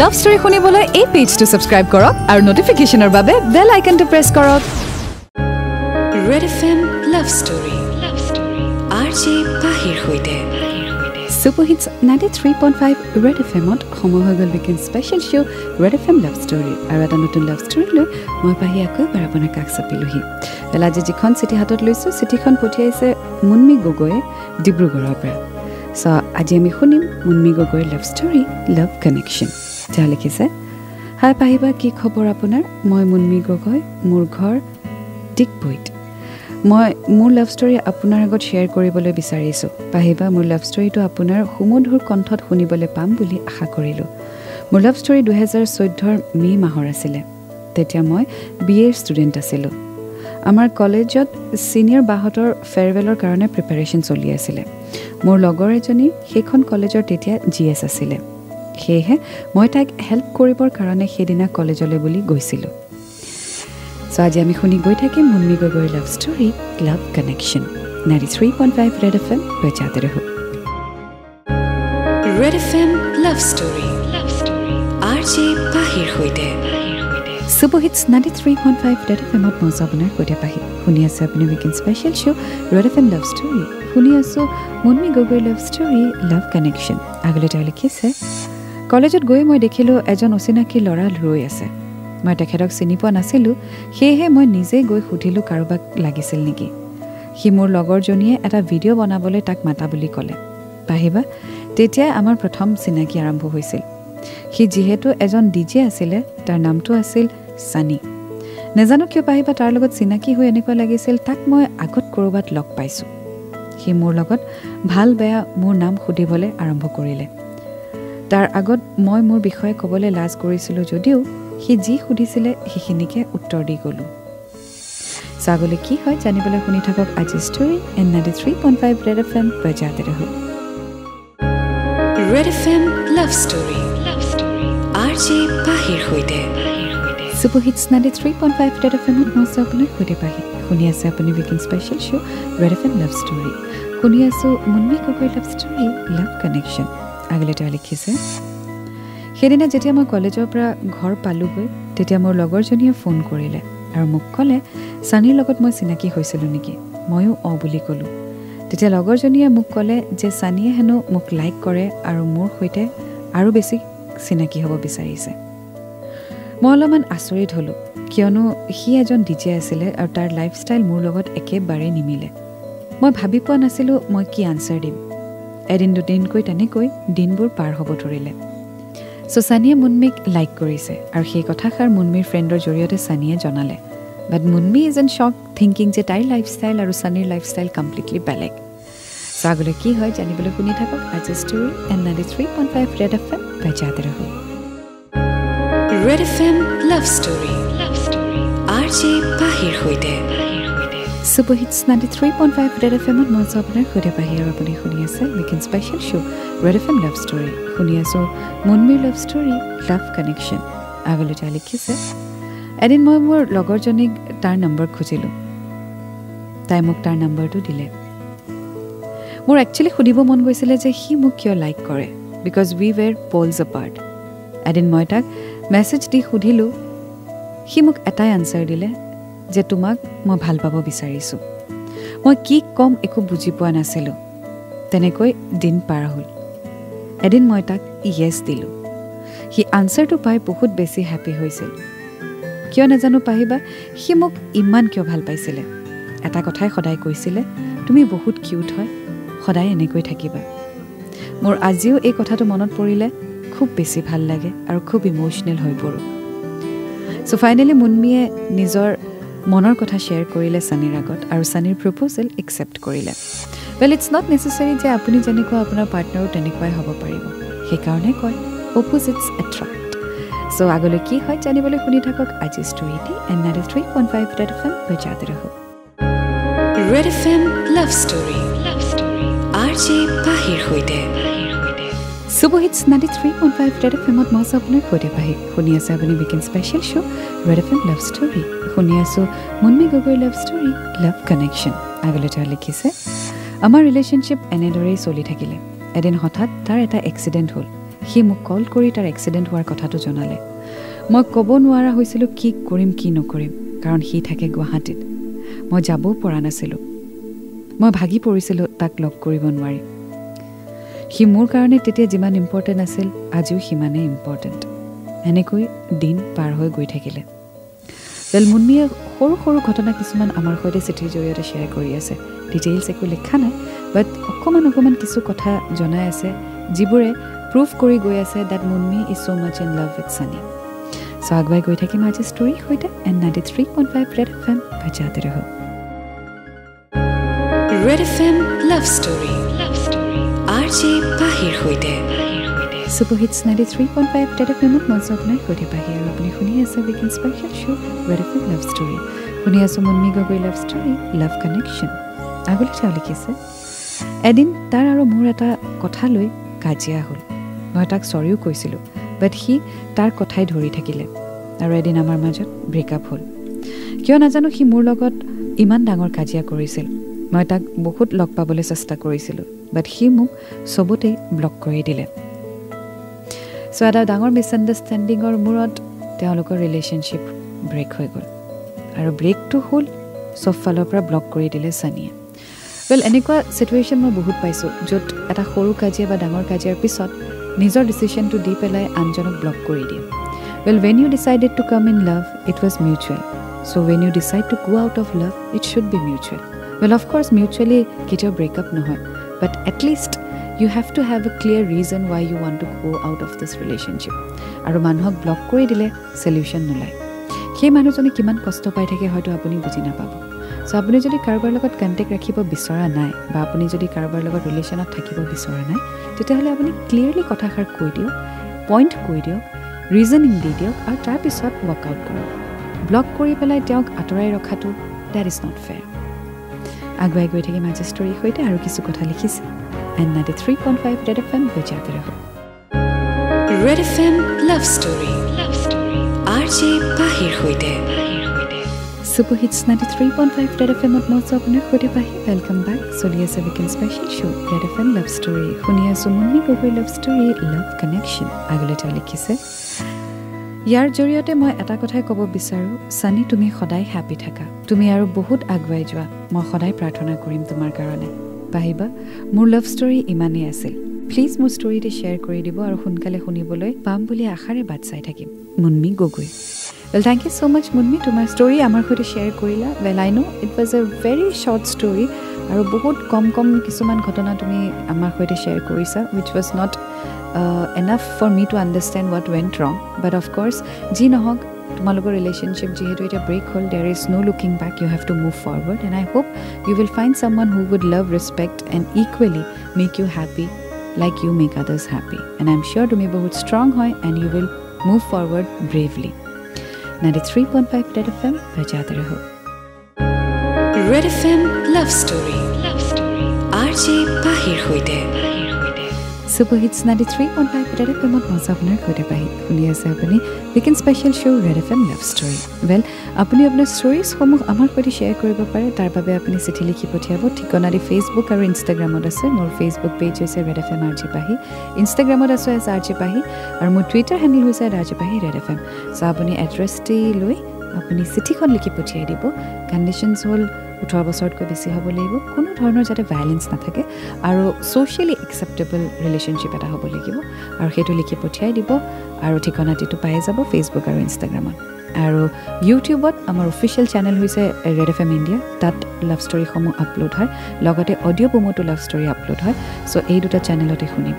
Love story শুনিবলৈ এই পেজটো subscribe কৰক আৰু নটিফিকেশ্যনৰ বাবে বেল আইকনটো প্ৰেছ কৰক। যিখন চিঠি হাতত লৈছোঁ চিঠিখন পঠিয়াইছে মুন্মী গগৈয়ে ডিব্ৰুগড়ৰ পৰা। চ' আজি আমি শুনিম মুন্মী গগৈৰ লাভ ষ্টৰী লাভ কানেকশ্যন তেওঁ লিখিছে হাই পাহিবা কি খবৰ আপোনাৰ? মই মুন্মী গগৈ মোৰ ঘৰ ডিগবৈত। মই মোৰ লাভ ষ্টৰী আপোনাৰ আগত শ্বেয়াৰ কৰিবলৈ বিচাৰিছোঁ। পাহিবা মোৰ লাভ ষ্টৰীটো আপোনাৰ সুমধুৰ কণ্ঠত শুনিবলৈ পাম বুলি আশা কৰিলোঁ। মোৰ লাভ ষ্টৰী দুহেজাৰ চৈধ্যৰ মে' মাহৰ আছিলে। তেতিয়া মই বি এৰ ষ্টুডেণ্ট আছিলোঁ। আমাৰ কলেজত ছিনিয়ৰ বাহঁতৰ ফেয়াৰৱেলৰ কাৰণে প্ৰিপেৰেশ্যন চলি আছিলে। মোৰ লগৰ এজনী সেইখন কলেজৰ তেতিয়া জি এছ আছিলে। সেয়েহে মই তাইক হেল্প কৰিবৰ কাৰণে সেইদিনা কলেজলৈ বুলি গৈছিলোঁ। চ' আজি আমি শুনি গৈ থাকিম মুন্মী গগৈৰ love story love connection ninety three point five red F M বজাতে ৰহো red F M love story love story R J পাহিৰ সৈতে super hits ninety three point five red F এমত মই আছোঁ আপোনাৰ সৈতে পাহি। শুনি আছে আপুনি weekend special show red F M love story শুনি আছোঁ মুন্মী গগৈৰ লাভ ষ্টৰী লাভ কানেকশ্যন আগলৈ তেওঁ লিখিছে কলেজত গৈ মই দেখিলোঁ এজন অচিনাকি ল'ৰা ৰৈ আছে। মই তেখেতক চিনি পোৱা নাছিলোঁ সেয়েহে মই নিজেই গৈ সুধিলোঁ কাৰোবাক লাগিছিল নেকি। সি মোৰ লগৰজনীয়ে এটা ভিডিঅ' বনাবলৈ তাক মাতা বুলি ক'লে। পাহিবা তেতিয়াই আমাৰ প্ৰথম চিনাকি আৰম্ভ হৈছিল। সি যিহেতু এজন ডি জে আছিলে তাৰ নামটো আছিল ছানী। নেজানো কিয় পাহিবা তাৰ লগত চিনাকি হৈ এনেকুৱা লাগিছিল তাক মই আগত ক'ৰবাত লগ পাইছোঁ। সি মোৰ লগত ভাল বেয়া মোৰ নাম সুধিবলৈ আৰম্ভ কৰিলে। তাৰ আগত মই মোৰ বিষয়ে ক'বলৈ লাজ কৰিছিলোঁ যদিও সি যি সুধিছিলে সেইখিনিকে উত্তৰ দি গ'লোঁ। ছাগলী কি হয় জানিবলৈ শুনি থাকক আজি story and ninety three point five red F M বজাতে ৰহো red F M love story. Love story. R J পাহিৰ সৈতে। Super hits ninety three point five red F এমত মই আছোঁ আপোনাৰ সৈতে পাহি। শুনি আছে আপুনি weekend special show red F M love story. শুনি আছোঁ মুন্মী গগৈৰ লাভ ষ্টৰী লাভ কানেকশ্যন আগলৈ তেওঁ লিখিছে সেইদিনা যেতিয়া মই কলেজৰ পৰা ঘৰ পালোগৈ তেতিয়া মোৰ লগৰজনীয়ে ফোন কৰিলে আৰু মোক ক'লে ছানীৰ লগত মই চিনাকি হৈছিলোঁ নেকি? ময়ো অঁ বুলি ক'লোঁ। তেতিয়া লগৰজনীয়ে মোক ক'লে যে ছানীয়ে হেনো মোক লাইক কৰে আৰু মোৰ সৈতে আৰু বেছি চিনাকি হ'ব বিচাৰিছে। মই অলপমান আচৰিত হ'লোঁ কিয়নো সি এজন ডি জে আছিলে আৰু তাৰ লাইফষ্টাইল মোৰ লগত একেবাৰে নিমিলে। মই ভাবি পোৱা নাছিলোঁ মই কি আনচাৰ দিম। এদিন দুদিনকৈ তেনেকৈ দিনবোৰ পাৰ হ'ব ধৰিলে। চ' ছানীয়ে মুন্মীক লাইক কৰিছে আৰু সেই কথাষাৰ মুন্মীৰ ফ্ৰেণ্ডৰ জৰিয়তে ছানীয়ে জনালে। But Munmi is an shock thinking যে তাইৰ লাইফষ্টাইল আৰু ছানীৰ লাইফষ্টাইল কমপ্লিটলি বেলেগ। চ' আগলৈ কি হয় জানিবলৈ শুনি থাকক আজি story and ninety three point five red F M বজাতে ৰহো red F M love story love story R J পাহিৰ সৈতে। Ninety three point five red F এমত আপোনাৰ সৈতে পাহি আৰু আপুনি শুনি আছে special show' red F M love story শুনি আছোঁ মুন্মীৰ লাভ ষ্টৰী লাভ কানেকশ্যন আগলৈ তেওঁ লিখিছে এদিন মই মোৰ লগৰজনীক তাৰ নম্বৰ খুজিলোঁ। তাই মোক তাৰ নম্বৰটো দিলে। মোৰ একচুৱেলি সুধিব মন গৈছিলে যে সি মোক কিয় লাইক কৰে বিকজ উই ৱেৰ পলছ অ পাৰ্ট এদিন মই তাক মেছেজ দি সুধিলোঁ সি মোক এটাই আনচাৰ দিলে যে তোমাক মই ভাল পাব বিচাৰিছোঁ। মই কি ক'ম একো বুজি পোৱা নাছিলোঁ। তেনেকৈ দিন পাৰ হ'ল। এদিন মই তাক য়েছ দিলোঁ। সি আনচাৰটো পাই বহুত বেছি হেপী হৈছিল। কিয় নাজানো পাহিবা সি মোক ইমান কিয় ভাল পাইছিলে? এটা কথাই সদায় কৈছিলে তুমি বহুত কিউট হয় সদায় এনেকৈ থাকিবা। মোৰ আজিও এই কথাটো মনত পৰিলে খুব বেছি ভাল লাগে আৰু খুব ইম'চনেল হৈ পৰোঁ। চ' ফাইনেলি মুন্মীয়ে নিজৰ মনৰ কথা শ্বেয়াৰ কৰিলে ছানীৰ আগত আৰু ছানীৰ প্ৰপ'জেল একচেপ্ট কৰিলে। ৱেল ইটছ নট নেচেচাৰী যে আপুনি যেনেকুৱা আপোনাৰ পাৰ্টনাৰো তেনেকুৱাই হ'ব পাৰিব। সেইকাৰণে কয় অপ'জিটছ এট্ৰেক্ট চ' আগলৈ কি হয় জানিবলৈ শুনি থাকক আজি ষ্টৰিটি and ninety three point five red F M বজাতে ৰহো red F M love story love story R J পাহিৰ সৈতে। Super hits ninety three point five red F এমত মই আছোঁ আপোনাৰ সৈতে পাহি। শুনি আছে আপুনি weekend special show' red F M love story শুনি আছোঁ মুন্মী গগৈৰ লাভ ষ্টৰী লাভ কানেকশ্যন আগলৈ তেওঁ লিখিছে আমাৰ ৰিলেশ্যনশ্বিপ এনেদৰেই চলি থাকিলে। এদিন হঠাৎ তাৰ এটা এক্সিডেণ্ট হ'ল। সি মোক কল কৰি তাৰ এক্সিডেণ্ট হোৱাৰ কথাটো জনালে। মই ক'ব নোৱাৰা হৈছিলোঁ কি কৰিম কি নকৰিম কাৰণ সি থাকে গুৱাহাটীত। মই যাবও পৰা নাছিলোঁ। মই ভাগি পৰিছিলোঁ তাক লগ কৰিব নোৱাৰি। সি মোৰ কাৰণে তেতিয়া যিমান ইম্পৰ্টেণ্ট আছিল আজিও সিমানেই ইম্পৰ্টেণ্ট এনেকৈ দিন পাৰ হৈ গৈ থাকিলে। ৱেল মুন্মীয়ে সৰু সৰু ঘটনা কিছুমান আমাৰ সৈতে চিঠিৰ জৰিয়তে শ্বেয়াৰ কৰি আছে। ডিটেইলছ একো লিখা নাই বাট অকণমান অকণমান কিছু কথা জনাই আছে যিবোৰে প্ৰুভ কৰি গৈ আছে that Munmi is so' much in love with Sunny so' আগুৱাই গৈ থাকিম আজি ষ্টৰীৰ সৈতে and ninety three point five red F M বাজাতে red F M love story R J পাহিৰ সৈতে super hits ninety three point five red F এমত মই আপোনাৰ সৈতে পাহি আৰু আপুনি শুনি আছে weekend special show' red F love story শুনি আছোঁ Munmi Gogoi love story love connection আগলৈ তেওঁ লিখিছে এদিন তাৰ আৰু মোৰ এটা কথা লৈ কাজিয়া হ'ল। মই তাক চৰিও কৈছিলোঁ বাট সি তাৰ কথাই ধৰি থাকিলে আৰু এদিন আমাৰ মাজত ব্ৰেকআপ হ'ল। কিয় নাজানো সি মোৰ লগত ইমান ডাঙৰ কাজিয়া কৰিছিল। মই তাক বহুত লগ পাবলৈ চেষ্টা কৰিছিলোঁ বাট সি মোক চবতেই ব্লক কৰি দিলে। চ' এটা ডাঙৰ মিছআণ্ডাৰষ্টেণ্ডিঙৰ মূৰত তেওঁলোকৰ ৰিলেশ্যনশ্বিপ ব্ৰেক হৈ গ'ল। আৰু ব্ৰেকটো হ'ল চব ফালৰ পৰা ব্লক কৰি দিলে ছানীয়ে। ৱেল এনেকুৱা চিটুৱেশ্যন মই বহুত পাইছোঁ য'ত এটা সৰু কাজিয়া বা ডাঙৰ কাজিয়াৰ পিছত নিজৰ ডিচিশ্যনটো দি পেলাই আনজনক ব্লক কৰি দিয়ে। Well when you decided to come in love it was mutual so' when you decide to go out of love it should be mutual well of course mutually কেতিয়াও ব্ৰেকআপ নহয়. But at least you have to have a clear reason why you want to go' out of this relationship আৰু মানুহক block কৰি দিলে solution নোলায় সেই মানুহজনে কিমান কষ্ট পাই থাকে হয়তো আপুনি বুজি নাপাব চ' আপুনি যদি কাৰোবাৰ লগত কণ্টেক্ট ৰাখিব বিচৰা নাই বা আপুনি যদি কাৰোবাৰ লগত ৰিলেশ্যনত থাকিব বিচৰা নাই তেতিয়াহ'লে আপুনি ক্লিয়াৰলি কথাষাৰ কৈ দিয়ক পইণ্ট কৈ দিয়ক ৰিজনিং দি দিয়ক আৰু তাৰপিছত ৱৰ্কআউট কৰক ব্লক কৰি পেলাই তেওঁক আঁতৰাই ৰখাটো ডেট ইজ নট ফেয়াৰ আগুৱাই গৈ থাকিম আজি ষ্টৰীৰ সৈতে আৰু কিছু কথা লিখিছে। And ninety three point five red F M বজাতে ৰাখোঁ red F M love story love story R J পাহিৰ সৈতে। Super hits ninety three point five red F এমত মই আছোঁ আপোনাৰ সৈতে পাহি। ৱেলকাম বেক চলি আছে weekend special show' Red F M love story শুনি আছোঁ Munmi Gogoi love story love connection আগলৈ তেওঁ লিখিছে ইয়াৰ জৰিয়তে মই এটা কথাই ক'ব বিচাৰোঁ ছানী তুমি সদায় হেপী থাকা। তুমি আৰু বহুত আগুৱাই যোৱা। মই সদায় প্ৰাৰ্থনা কৰিম তোমাৰ কাৰণে। পাহিবা মোৰ লাভ ষ্টৰী ইমানেই আছিল। প্লিজ মোৰ ষ্টৰীটো শ্বেয়াৰ কৰি দিব আৰু সোনকালে শুনিবলৈ পাম বুলি আশাৰে বাট চাই থাকিম। Munmi Gogoi. Well thank you so' much Munmi. তোমাৰ ষ্টৰী আমাৰ সৈতে শ্বেয়াৰ কৰিলা। Well I know' it was a very short story আৰু বহুত কম কম কিছুমান ঘটনা তুমি আমাৰ সৈতে শ্বেয়াৰ কৰিছা which was not uh, enough for me to understand what went wrong. But of course, যি নহওক তোমালোকৰ ৰিলেশ্যনশ্বিপ যিহেতু এতিয়া ব্ৰেক হ'ল there is no' looking back you have to move forward and I hope you will find someone who would love respect and equally make you happy like you make others happy and I am sure তুমি বহুত strong হয় and you will move forward bravely ninety three point five red F M বজাতে ৰহ red F M love story love story R J পাহিৰ সৈতে super hits ninety three point five red F এমত মজা আপোনাৰ সৈতে পাহি শুনি আছে আপুনি weekend special show' red F M love story well আপুনি আপোনাৰ ষ্টৰিজসমূহ আমাৰ সৈতে শ্বেয়াৰ কৰিব পাৰে তাৰ বাবে আপুনি চিঠি লিখি পঠিয়াব ঠিকনা দি ফেচবুক আৰু ইনষ্টাগ্ৰামত আছে মোৰ ফেচবুক পেজ হৈছে red FM R J Pahi পাহি ইনষ্টাগ্ৰামত আছোঁ এছ আৰ জি পাহি আৰু মোৰ টুইটাৰ হেণ্ডেল হৈছে R J Pahi red FM so চ' আপুনি এড্ৰেছটি লৈ আপুনি চিঠিখন লিখি পঠিয়াই দিব কণ্ডিশ্যনছ হ'ল ওঠৰ বছৰতকৈ বেছি হ'ব লাগিব। কোনো ধৰণৰ যাতে ভায়লেঞ্চ নাথাকে আৰু ছ'চিয়েলি একচেপ্টেবল ৰিলেশ্যনশ্বিপ এটা হ'ব লাগিব আৰু সেইটো লিখি পঠিয়াই দিব আৰু ঠিকনাটিটো পাই যাব ফেচবুক আৰু ইনষ্টাগ্ৰামত আৰু ইউটিউবত আমাৰ অফিচিয়েল চেনেল হৈছে ৰেড এফ এম ইণ্ডিয়া তাত লাভ ষ্টৰীসমূহ আপলোড হয়। লগতে অডিঅ' বুমতো লাভ ষ্টৰী আপলোড হয়। চ' এই দুটা চেনেলতে শুনিব।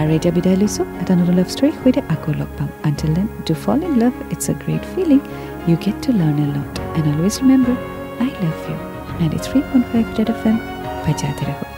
আৰু এতিয়া বিদায় লৈছোঁ। এটা নতুন লাভ ষ্টৰীৰ সৈতে আকৌ লগ পাম। Until then to fall in love it's a great feeling you get to learn a lot and always remember I Love You. 93.5 Red FM Baca Terapuk